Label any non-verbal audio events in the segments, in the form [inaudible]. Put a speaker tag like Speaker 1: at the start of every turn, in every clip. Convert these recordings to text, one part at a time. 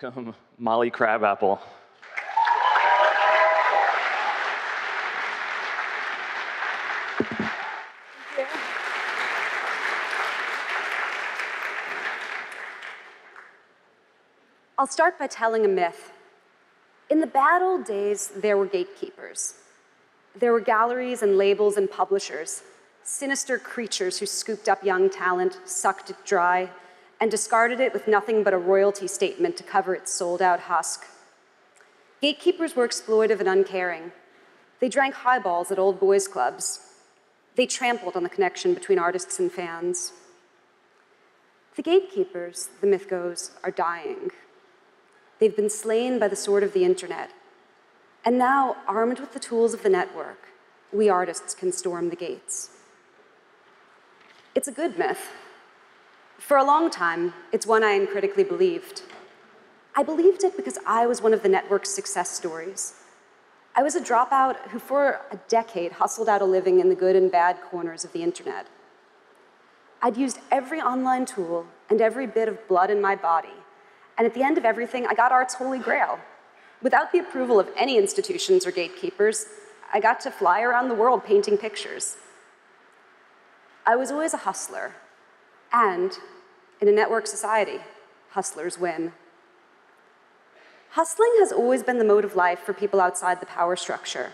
Speaker 1: Welcome, Molly Crabapple.
Speaker 2: I'll start by telling a myth. In the bad old days, there were gatekeepers. There were galleries and labels and publishers, sinister creatures who scooped up young talent, sucked it dry, and discarded it with nothing but a royalty statement to cover its sold out husk. Gatekeepers were exploitive and uncaring. They drank highballs at old boys' clubs. They trampled on the connection between artists and fans. The gatekeepers, the myth goes, are dying. They've been slain by the sword of the internet. And now, armed with the tools of the network, we artists can storm the gates. It's a good myth. For a long time, it's one I uncritically believed. I believed it because I was one of the network's success stories. I was a dropout who, for a decade, hustled out a living in the good and bad corners of the internet. I'd used every online tool and every bit of blood in my body and at the end of everything, I got art's holy grail. Without the approval of any institutions or gatekeepers, I got to fly around the world painting pictures. I was always a hustler, and in a network society, hustlers win. Hustling has always been the mode of life for people outside the power structure,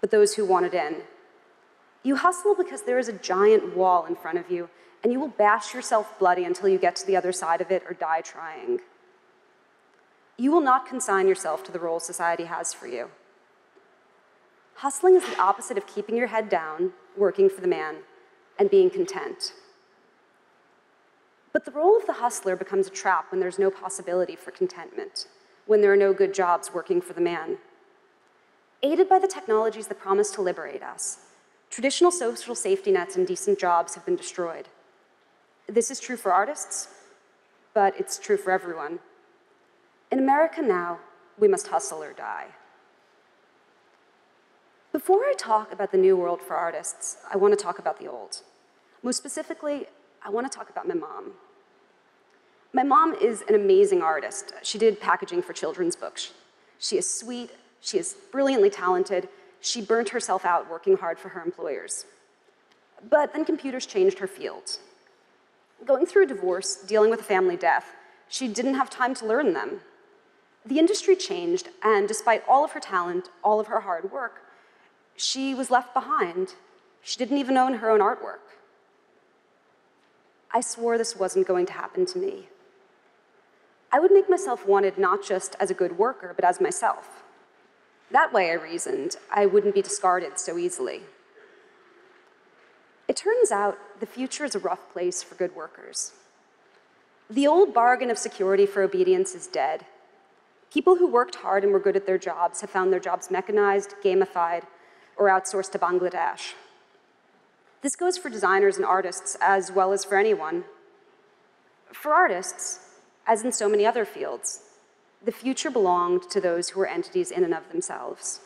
Speaker 2: but those who want it in. You hustle because there is a giant wall in front of you, and you will bash yourself bloody until you get to the other side of it or die trying you will not consign yourself to the role society has for you. Hustling is the opposite of keeping your head down, working for the man, and being content. But the role of the hustler becomes a trap when there's no possibility for contentment, when there are no good jobs working for the man. Aided by the technologies that promise to liberate us, traditional social safety nets and decent jobs have been destroyed. This is true for artists, but it's true for everyone. In America now, we must hustle or die. Before I talk about the new world for artists, I want to talk about the old. Most specifically, I want to talk about my mom. My mom is an amazing artist. She did packaging for children's books. She is sweet, she is brilliantly talented, she burnt herself out working hard for her employers. But then computers changed her field. Going through a divorce, dealing with a family death, she didn't have time to learn them. The industry changed, and despite all of her talent, all of her hard work, she was left behind. She didn't even own her own artwork. I swore this wasn't going to happen to me. I would make myself wanted not just as a good worker, but as myself. That way, I reasoned, I wouldn't be discarded so easily. It turns out the future is a rough place for good workers. The old bargain of security for obedience is dead, People who worked hard and were good at their jobs have found their jobs mechanized, gamified, or outsourced to Bangladesh. This goes for designers and artists as well as for anyone. For artists, as in so many other fields, the future belonged to those who were entities in and of themselves.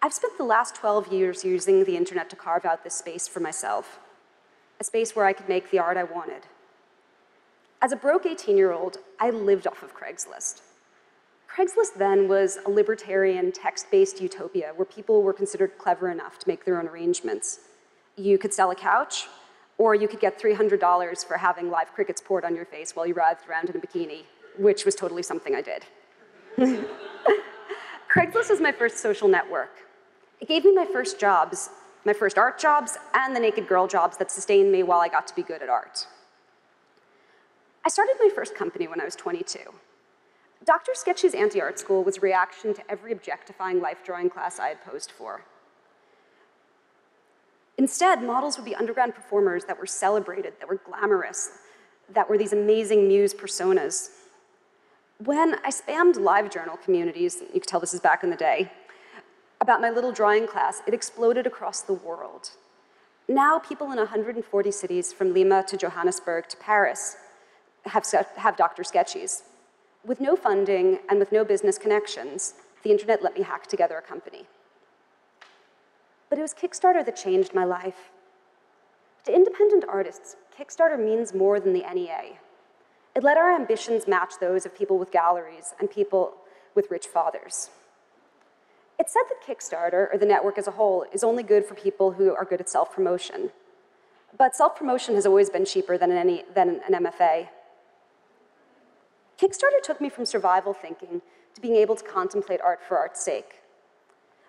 Speaker 2: I've spent the last 12 years using the internet to carve out this space for myself, a space where I could make the art I wanted. As a broke 18 year old, I lived off of Craigslist. Craigslist then was a libertarian, text based utopia where people were considered clever enough to make their own arrangements. You could sell a couch, or you could get $300 for having live crickets poured on your face while you writhed around in a bikini, which was totally something I did. [laughs] Craigslist was my first social network. It gave me my first jobs, my first art jobs, and the naked girl jobs that sustained me while I got to be good at art. I started my first company when I was 22. Dr. Sketchy's anti-art school was a reaction to every objectifying life drawing class I had posed for. Instead, models would be underground performers that were celebrated, that were glamorous, that were these amazing muse personas. When I spammed LiveJournal communities, you can tell this is back in the day, about my little drawing class, it exploded across the world. Now people in 140 cities, from Lima to Johannesburg to Paris, have, have Dr. Sketchy's. With no funding and with no business connections, the internet let me hack together a company. But it was Kickstarter that changed my life. To independent artists, Kickstarter means more than the NEA. It let our ambitions match those of people with galleries and people with rich fathers. It said that Kickstarter, or the network as a whole, is only good for people who are good at self promotion. But self promotion has always been cheaper than, any, than an MFA. Kickstarter took me from survival thinking to being able to contemplate art for art's sake.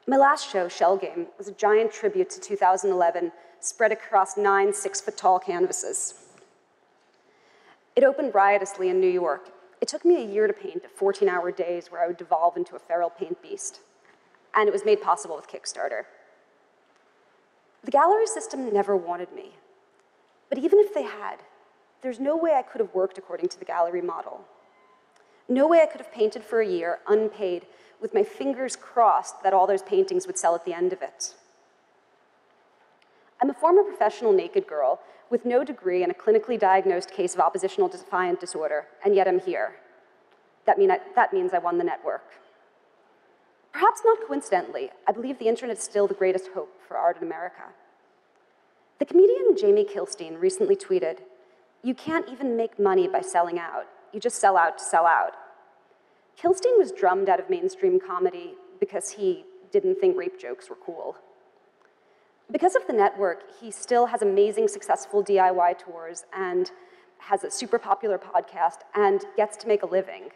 Speaker 2: My last show, Shell Game, was a giant tribute to 2011 spread across nine six foot tall canvases. It opened riotously in New York. It took me a year to paint at 14 hour days where I would devolve into a feral paint beast. And it was made possible with Kickstarter. The gallery system never wanted me. But even if they had, there's no way I could have worked according to the gallery model. No way I could have painted for a year, unpaid, with my fingers crossed that all those paintings would sell at the end of it. I'm a former professional naked girl with no degree and a clinically diagnosed case of oppositional defiant disorder, and yet I'm here. That, mean I, that means I won the network. Perhaps not coincidentally, I believe the internet is still the greatest hope for art in America. The comedian Jamie Kilstein recently tweeted, You can't even make money by selling out. You just sell out to sell out. Kilstein was drummed out of mainstream comedy because he didn't think rape jokes were cool. Because of the network, he still has amazing, successful DIY tours and has a super popular podcast and gets to make a living.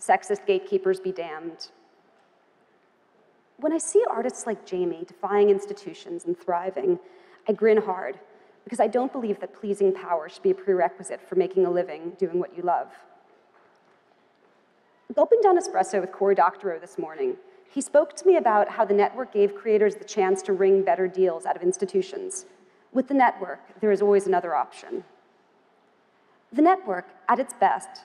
Speaker 2: Sexist gatekeepers be damned. When I see artists like Jamie defying institutions and thriving, I grin hard because I don't believe that pleasing power should be a prerequisite for making a living doing what you love. Gulping down espresso with Cory Doctorow this morning, he spoke to me about how the network gave creators the chance to wring better deals out of institutions. With the network, there is always another option. The network, at its best,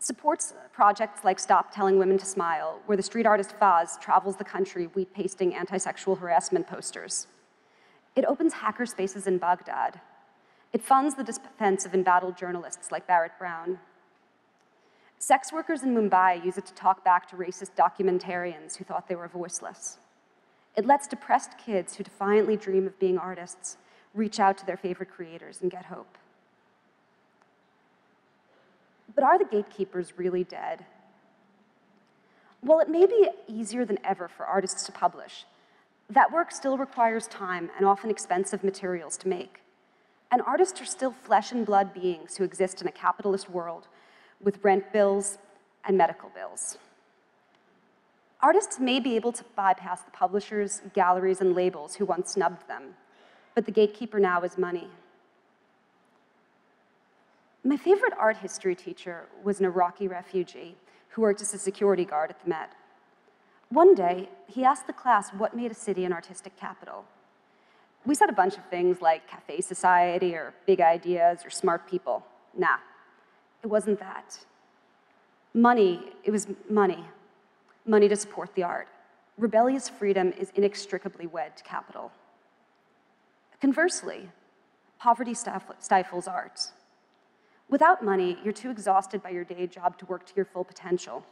Speaker 2: supports projects like Stop Telling Women to Smile, where the street artist Faz travels the country wheat pasting anti sexual harassment posters. It opens hacker spaces in Baghdad. It funds the defense of embattled journalists like Barrett Brown. Sex workers in Mumbai use it to talk back to racist documentarians who thought they were voiceless. It lets depressed kids who defiantly dream of being artists reach out to their favorite creators and get hope. But are the gatekeepers really dead? Well, it may be easier than ever for artists to publish. That work still requires time and often expensive materials to make. And artists are still flesh and blood beings who exist in a capitalist world with rent bills and medical bills. Artists may be able to bypass the publishers, galleries, and labels who once snubbed them, but the gatekeeper now is money. My favorite art history teacher was an Iraqi refugee who worked as a security guard at the Met. One day, he asked the class what made a city an artistic capital. We said a bunch of things like cafe society or big ideas or smart people. Nah, it wasn't that. Money, it was money. Money to support the art. Rebellious freedom is inextricably wed to capital. Conversely, poverty stifles art. Without money, you're too exhausted by your day job to work to your full potential.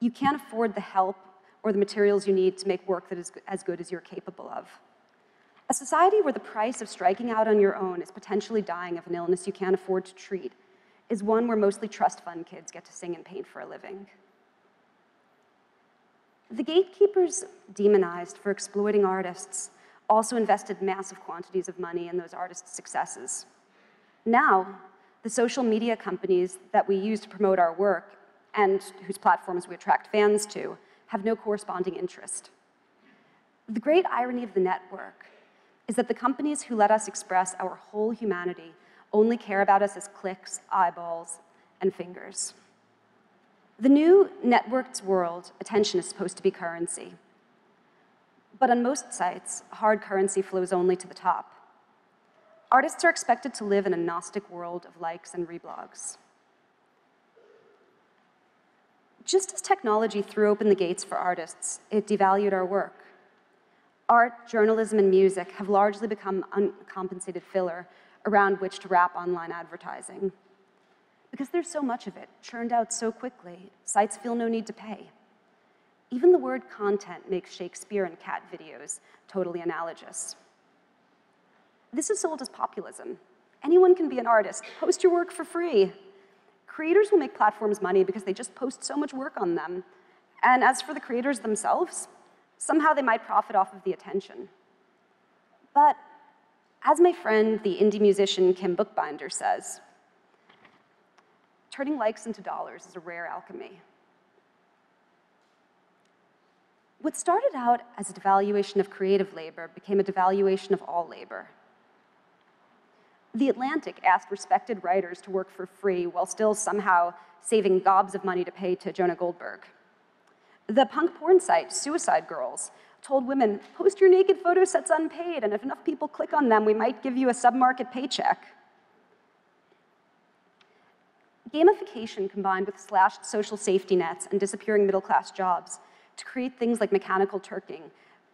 Speaker 2: You can't afford the help or the materials you need to make work that is as good as you're capable of. A society where the price of striking out on your own is potentially dying of an illness you can't afford to treat is one where mostly trust fund kids get to sing and paint for a living. The gatekeepers demonized for exploiting artists also invested massive quantities of money in those artists' successes. Now, the social media companies that we use to promote our work and whose platforms we attract fans to have no corresponding interest. The great irony of the network is that the companies who let us express our whole humanity only care about us as clicks, eyeballs, and fingers. The new networked world, attention is supposed to be currency. But on most sites, hard currency flows only to the top. Artists are expected to live in a Gnostic world of likes and reblogs. Just as technology threw open the gates for artists, it devalued our work. Art, journalism, and music have largely become uncompensated filler around which to wrap online advertising. Because there's so much of it, churned out so quickly, sites feel no need to pay. Even the word content makes Shakespeare and cat videos totally analogous. This is sold as populism. Anyone can be an artist. Post your work for free. Creators will make platforms money because they just post so much work on them. And as for the creators themselves, somehow they might profit off of the attention. But as my friend, the indie musician Kim Boekbinder says, turning likes into dollars is a rare alchemy. What started out as a devaluation of creative labor became a devaluation of all labor. The Atlantic asked respected writers to work for free while still somehow saving gobs of money to pay to Jonah Goldberg. The punk porn site, Suicide Girls, told women, post your naked photo sets unpaid, and if enough people click on them, we might give you a submarket paycheck. Gamification combined with slashed social safety nets and disappearing middle class jobs to create things like mechanical turking,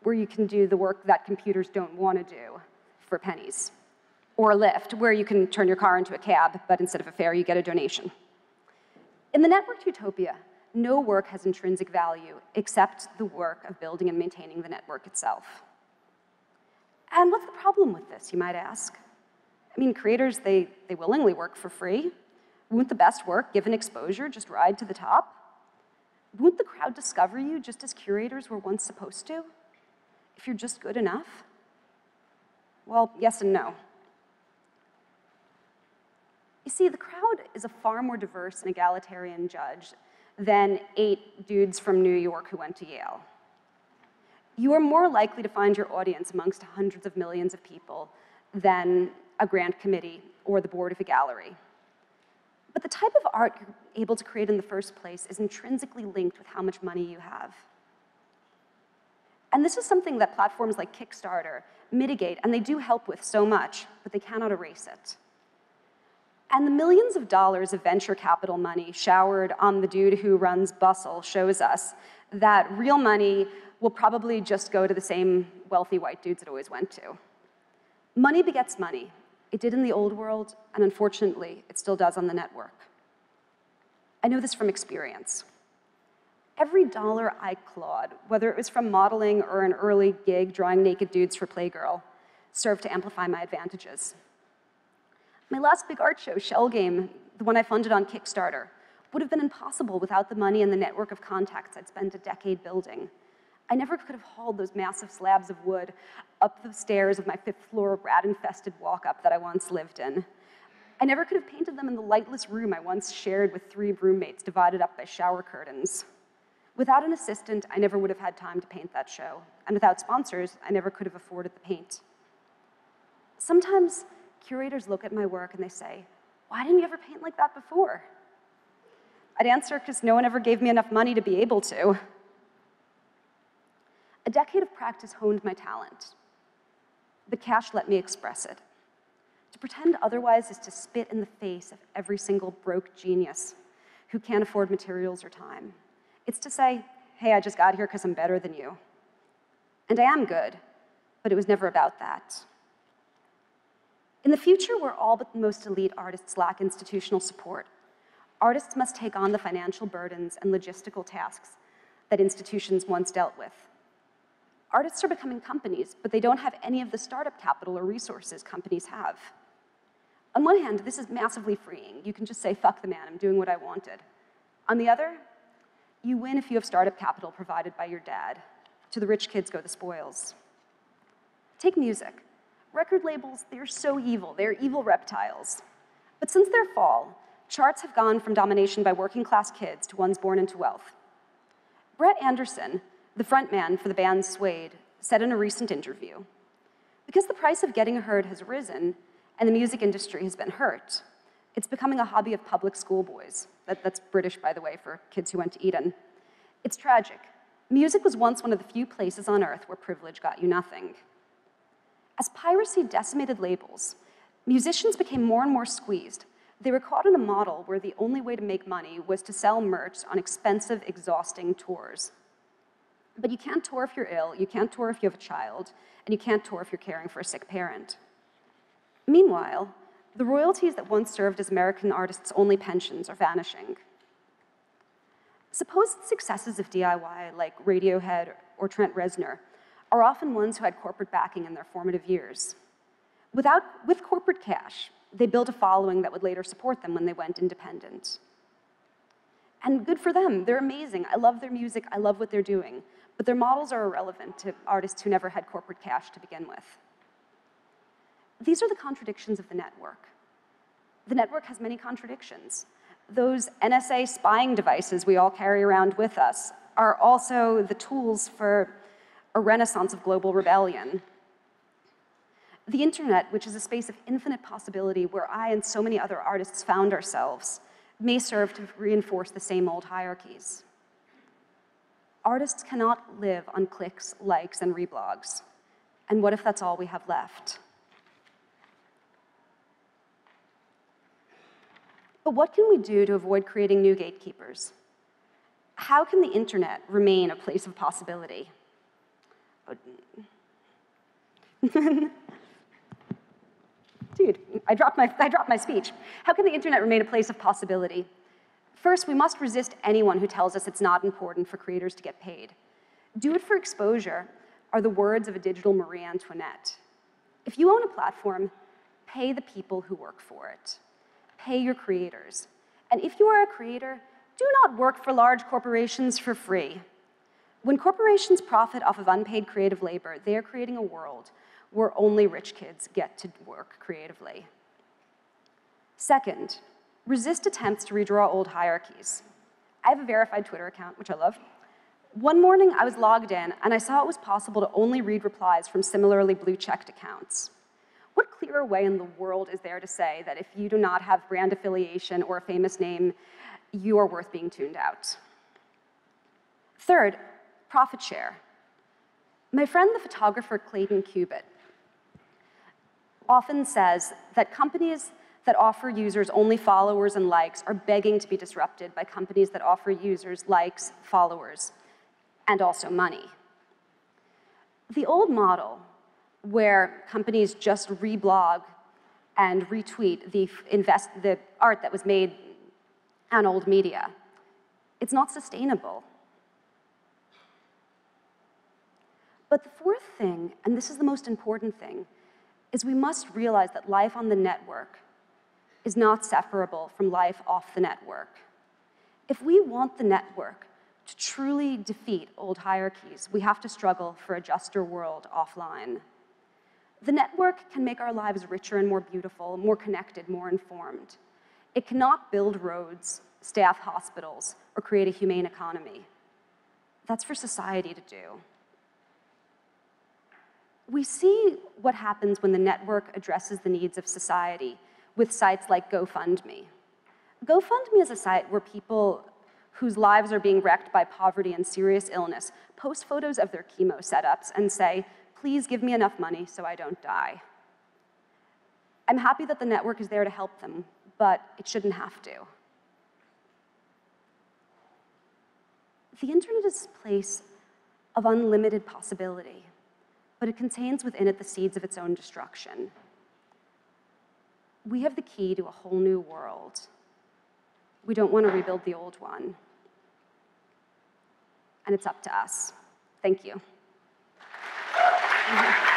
Speaker 2: where you can do the work that computers don't want to do for pennies. Or Lyft, where you can turn your car into a cab, but instead of a fare, you get a donation. In the networked utopia, no work has intrinsic value except the work of building and maintaining the network itself. And what's the problem with this, you might ask? I mean, creators, they, they willingly work for free. Won't the best work, given exposure, just ride to the top? Won't the crowd discover you just as curators were once supposed to? If you're just good enough? Well, yes and no. You see, the crowd is a far more diverse and egalitarian judge than eight dudes from New York who went to Yale. You are more likely to find your audience amongst hundreds of millions of people than a grant committee or the board of a gallery. But the type of art you're able to create in the first place is intrinsically linked with how much money you have. And this is something that platforms like Kickstarter mitigate, and they do help with so much, but they cannot erase it. And the millions of dollars of venture capital money showered on the dude who runs Bustle shows us that real money will probably just go to the same wealthy white dudes it always went to. Money begets money, it did in the old world, and unfortunately, it still does on the network. I know this from experience. Every dollar I clawed, whether it was from modeling or an early gig drawing naked dudes for Playgirl, served to amplify my advantages. My last big art show, Shell Game, the one I funded on Kickstarter, would have been impossible without the money and the network of contacts I'd spent a decade building. I never could have hauled those massive slabs of wood up the stairs of my fifth floor rat-infested walk-up that I once lived in. I never could have painted them in the lightless room I once shared with three roommates divided up by shower curtains. Without an assistant, I never would have had time to paint that show. And without sponsors, I never could have afforded the paint. Sometimes curators look at my work and they say, why didn't you ever paint like that before? I'd answer, because no one ever gave me enough money to be able to. A decade of practice honed my talent. The cash let me express it. To pretend otherwise is to spit in the face of every single broke genius who can't afford materials or time. It's to say, hey, I just got here because I'm better than you. And I am good, but it was never about that. In the future, where all but the most elite artists lack institutional support, artists must take on the financial burdens and logistical tasks that institutions once dealt with. Artists are becoming companies, but they don't have any of the startup capital or resources companies have. On one hand, this is massively freeing. You can just say, fuck the man, I'm doing what I wanted. On the other, you win if you have startup capital provided by your dad. To the rich kids go the spoils. Take music. Record labels, they're so evil. They're evil reptiles. But since their fall, charts have gone from domination by working class kids to ones born into wealth. Brett Anderson, the frontman for the band Suede, said in a recent interview, because the price of getting heard has risen and the music industry has been hurt, it's becoming a hobby of public schoolboys. That, that's British, by the way, for kids who went to Eton. It's tragic. Music was once one of the few places on earth where privilege got you nothing. As piracy decimated labels, musicians became more and more squeezed. They were caught in a model where the only way to make money was to sell merch on expensive, exhausting tours. But you can't tour if you're ill, you can't tour if you have a child, and you can't tour if you're caring for a sick parent. Meanwhile, the royalties that once served as American artists' only pensions are vanishing. Supposed successes of DIY, like Radiohead or Trent Reznor, are often ones who had corporate backing in their formative years. Without, with corporate cash, they built a following that would later support them when they went independent. And good for them, they're amazing. I love their music, I love what they're doing. But their models are irrelevant to artists who never had corporate cash to begin with. These are the contradictions of the network. The network has many contradictions. Those NSA spying devices we all carry around with us are also the tools for a renaissance of global rebellion. The internet, which is a space of infinite possibility where I and so many other artists found ourselves, may serve to reinforce the same old hierarchies. Artists cannot live on clicks, likes, and reblogs. And what if that's all we have left? But what can we do to avoid creating new gatekeepers? How can the internet remain a place of possibility? [laughs] Dude, I dropped, my, I dropped my speech. How can the internet remain a place of possibility? First, we must resist anyone who tells us it's not important for creators to get paid. Do it for exposure are the words of a digital Marie Antoinette. If you own a platform, pay the people who work for it. Pay your creators. And if you are a creator, do not work for large corporations for free. When corporations profit off of unpaid creative labor, they are creating a world where only rich kids get to work creatively. Second, resist attempts to redraw old hierarchies. I have a verified Twitter account, which I love. One morning, I was logged in, and I saw it was possible to only read replies from similarly blue-checked accounts. What clearer way in the world is there to say that if you do not have brand affiliation or a famous name, you are worth being tuned out? Third, profit share. My friend, the photographer Clayton Cubitt, often says that companies that offer users only followers and likes are begging to be disrupted by companies that offer users likes, followers, and also money. The old model, where companies just reblog and retweet the, invest, the art that was made on old media, it's not sustainable. But the fourth thing, and this is the most important thing, is we must realize that life on the network is not separable from life off the network. If we want the network to truly defeat old hierarchies, we have to struggle for a juster world offline. The network can make our lives richer and more beautiful, more connected, more informed. It cannot build roads, staff hospitals, or create a humane economy. That's for society to do. We see what happens when the network addresses the needs of society with sites like GoFundMe. GoFundMe is a site where people whose lives are being wrecked by poverty and serious illness post photos of their chemo setups and say, please give me enough money so I don't die. I'm happy that the network is there to help them, but it shouldn't have to. The internet is a place of unlimited possibility but it contains within it the seeds of its own destruction. We have the key to a whole new world. We don't want to rebuild the old one. And it's up to us. Thank you. [laughs]